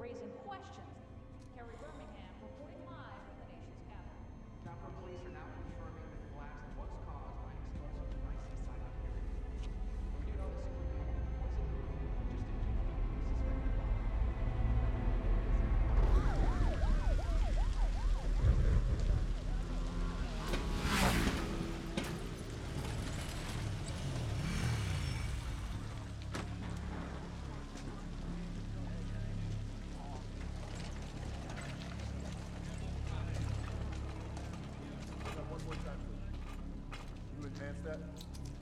raising questions. Carrie Birmingham. advance that?